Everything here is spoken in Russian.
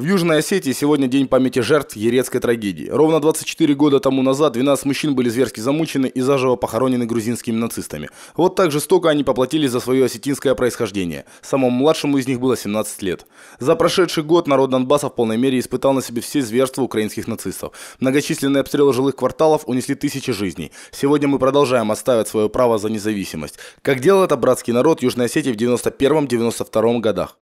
В Южной Осетии сегодня день памяти жертв Ерецкой трагедии. Ровно 24 года тому назад 12 мужчин были зверски замучены и заживо похоронены грузинскими нацистами. Вот так жестоко они поплатились за свое осетинское происхождение. Самому младшему из них было 17 лет. За прошедший год народ Донбасса в полной мере испытал на себе все зверства украинских нацистов. Многочисленные обстрелы жилых кварталов унесли тысячи жизней. Сегодня мы продолжаем отстаивать свое право за независимость. Как делал это братский народ Южной Осетии в 91-92 годах.